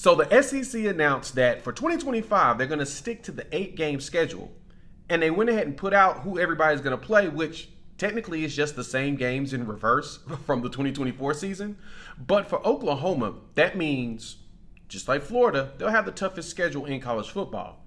So the SEC announced that for 2025, they're going to stick to the eight game schedule. And they went ahead and put out who everybody's going to play, which technically is just the same games in reverse from the 2024 season. But for Oklahoma, that means, just like Florida, they'll have the toughest schedule in college football.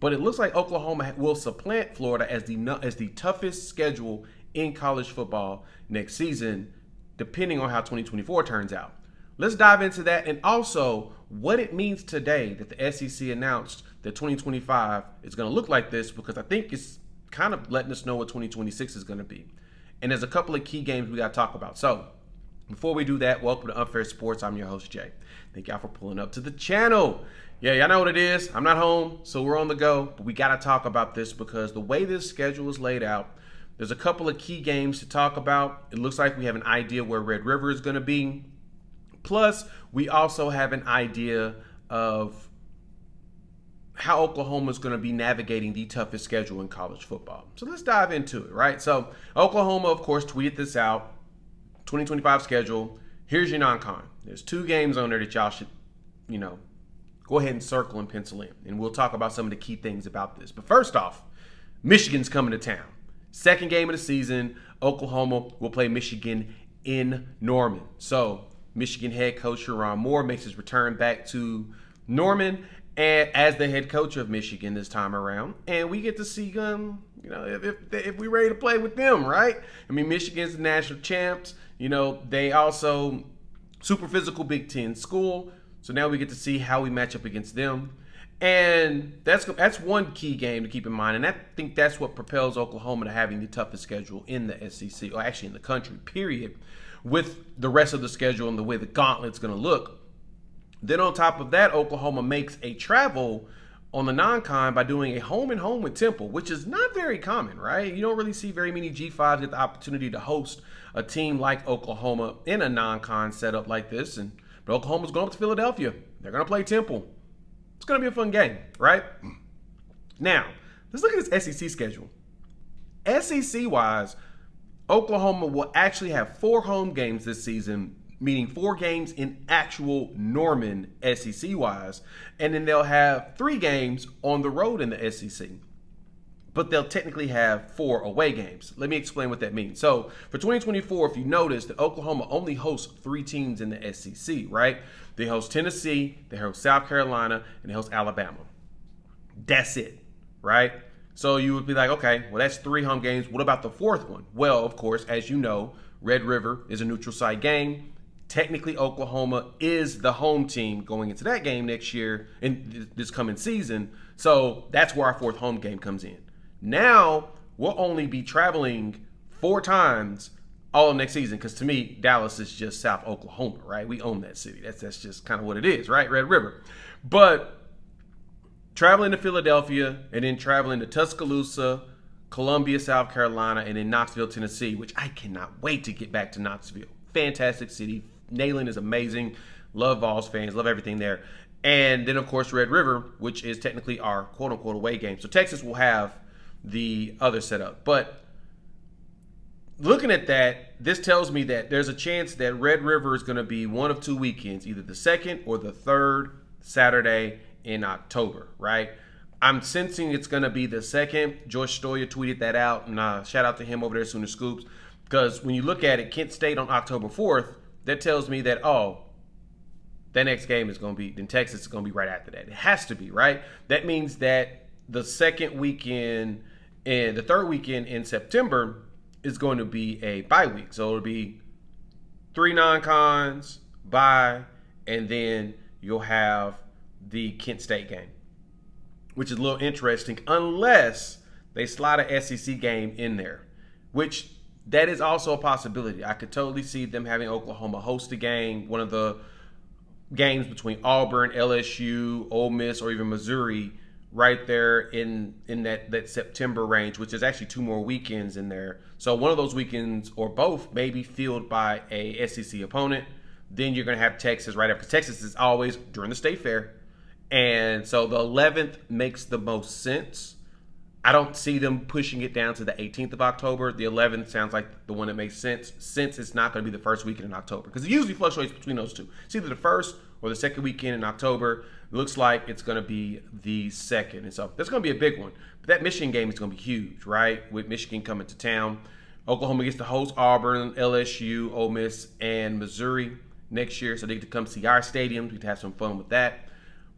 But it looks like Oklahoma will supplant Florida as the as the toughest schedule in college football next season, depending on how 2024 turns out. Let's dive into that and also what it means today that the SEC announced that 2025 is going to look like this because I think it's kind of letting us know what 2026 is going to be. And there's a couple of key games we got to talk about. So, before we do that, welcome to Unfair Sports. I'm your host, Jay. Thank y'all for pulling up to the channel. Yeah, y'all know what it is. I'm not home, so we're on the go. But we got to talk about this because the way this schedule is laid out, there's a couple of key games to talk about. It looks like we have an idea where Red River is going to be. Plus, we also have an idea of how Oklahoma is going to be navigating the toughest schedule in college football. So let's dive into it, right? So, Oklahoma, of course, tweeted this out 2025 schedule. Here's your non con. There's two games on there that y'all should, you know, go ahead and circle and pencil in. And we'll talk about some of the key things about this. But first off, Michigan's coming to town. Second game of the season, Oklahoma will play Michigan in Norman. So Michigan head coach Sherrone Moore makes his return back to Norman and as the head coach of Michigan this time around, and we get to see um, you know, if if, if we ready to play with them, right? I mean, Michigan's the national champs. You know, they also super physical Big Ten school, so now we get to see how we match up against them. And that's that's one key game to keep in mind, and I think that's what propels Oklahoma to having the toughest schedule in the SEC, or actually in the country. Period with the rest of the schedule and the way the gauntlet's going to look. Then on top of that, Oklahoma makes a travel on the non-con by doing a home and home with Temple, which is not very common, right? You don't really see very many G5s get the opportunity to host a team like Oklahoma in a non-con setup like this. And but Oklahoma's going up to Philadelphia. They're going to play Temple. It's going to be a fun game, right? Now, let's look at this SEC schedule. SEC wise, Oklahoma will actually have four home games this season, meaning four games in actual Norman SEC wise, and then they'll have three games on the road in the SEC. But they'll technically have four away games. Let me explain what that means. So for 2024, if you notice that Oklahoma only hosts three teams in the SEC, right? They host Tennessee, they host South Carolina, and they host Alabama. That's it, right? So you would be like, okay, well, that's three home games. What about the fourth one? Well, of course, as you know, Red River is a neutral site game. Technically, Oklahoma is the home team going into that game next year in this coming season. So that's where our fourth home game comes in. Now we'll only be traveling four times all next season because to me, Dallas is just South Oklahoma, right? We own that city. That's that's just kind of what it is, right? Red River. But traveling to Philadelphia and then traveling to Tuscaloosa, Columbia, South Carolina, and then Knoxville, Tennessee, which I cannot wait to get back to Knoxville. Fantastic city. Neyland is amazing. Love Vols fans. Love everything there. And then, of course, Red River, which is technically our quote unquote away game. So Texas will have the other setup. But looking at that, this tells me that there's a chance that Red River is going to be one of two weekends, either the second or the third Saturday in October, right? I'm sensing it's going to be the second. George Stoia tweeted that out, and uh, shout out to him over there, Sooner Scoops. Because when you look at it, Kent State on October 4th, that tells me that, oh, that next game is going to be, then Texas is going to be right after that. It has to be, right? That means that the second weekend and the third weekend in September is going to be a bye week. So it'll be three non cons, bye, and then you'll have the Kent State game, which is a little interesting, unless they slide a SEC game in there, which that is also a possibility. I could totally see them having Oklahoma host a game, one of the games between Auburn, LSU, Ole Miss, or even Missouri, right there in in that that September range, which is actually two more weekends in there. So one of those weekends or both may be filled by a SEC opponent. Then you're going to have Texas right after. Texas is always during the state fair and so the 11th makes the most sense. I don't see them pushing it down to the 18th of October. The 11th sounds like the one that makes sense since it's not going to be the first weekend in October because it usually fluctuates between those two. It's either the first or the second weekend in October. looks like it's going to be the second. And so that's going to be a big one. But that Michigan game is going to be huge, right? With Michigan coming to town. Oklahoma gets to host Auburn, LSU, Ole Miss, and Missouri next year. So they get to come see our stadiums. We can have some fun with that.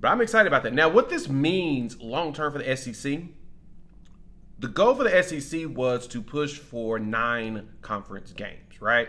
But I'm excited about that. Now, what this means long term for the SEC, the goal for the SEC was to push for nine conference games, right?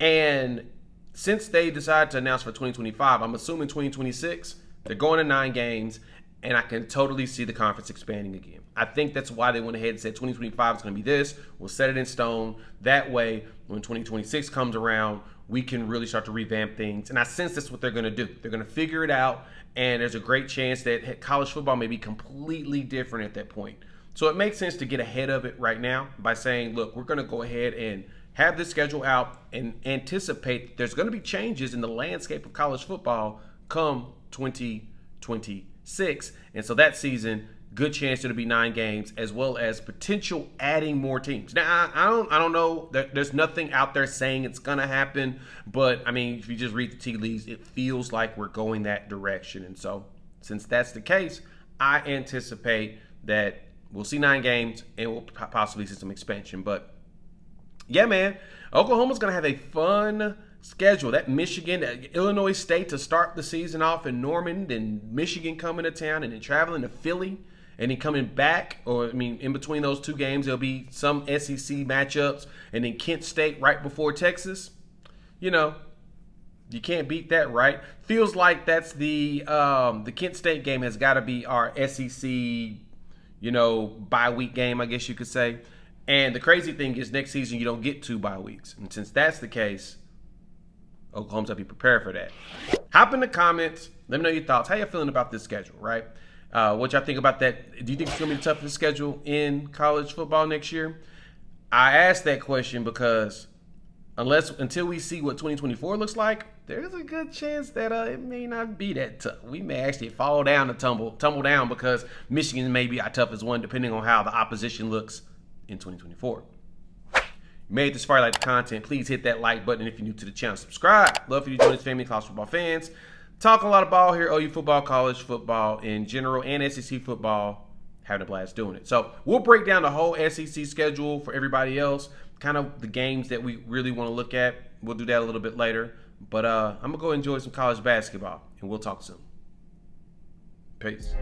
And since they decided to announce for 2025, I'm assuming 2026, they're going to nine games, and I can totally see the conference expanding again. I think that's why they went ahead and said 2025 is going to be this. We'll set it in stone. That way, when 2026 comes around, we can really start to revamp things. And I sense that's what they're going to do. They're going to figure it out, and there's a great chance that college football may be completely different at that point. So it makes sense to get ahead of it right now by saying, look, we're going to go ahead and have this schedule out and anticipate there's going to be changes in the landscape of college football come 2026. And so that season, good chance it'll be nine games, as well as potential adding more teams. Now, I, I don't, I don't know. That there's nothing out there saying it's to happen, but I mean, if you just read the tea leaves, it feels like we're going that direction. And so, since that's the case, I anticipate that we'll see nine games and we'll possibly see some expansion. But yeah, man, Oklahoma's to have a fun schedule. That Michigan, uh, Illinois State to start the season off in Norman, then Michigan coming to town, and then traveling to Philly, and then coming back, or I mean, in between those two games, there'll be some SEC matchups, and then Kent State right before Texas. You know, you can't beat that, right? Feels like that's the um, the Kent State game has got to be our SEC, you know, bye week game, I guess you could say. And the crazy thing is, next season you don't get two bye weeks, and since that's the case, Oklahoma's got to be prepared for that. Hop in the comments. Let me know your thoughts. How you feeling about this schedule, right? Uh, what y'all think about that? Do you think it's gonna be the toughest schedule in college football next year? I asked that question because unless until we see what 2024 looks like, there's a good chance that uh, it may not be that tough. We may actually fall down and tumble tumble down because Michigan may be our toughest one, depending on how the opposition looks in 2024. You made this far like the content, please hit that like button if you're new to the channel. Subscribe. Love for you to join this family college football fans. Talk a lot of ball here, OU football, college football in general, and SEC football. Having a blast doing it. So we'll break down the whole SEC schedule for everybody else, kind of the games that we really want to look at. We'll do that a little bit later. But uh, I'm going to go enjoy some college basketball, and we'll talk soon. Peace.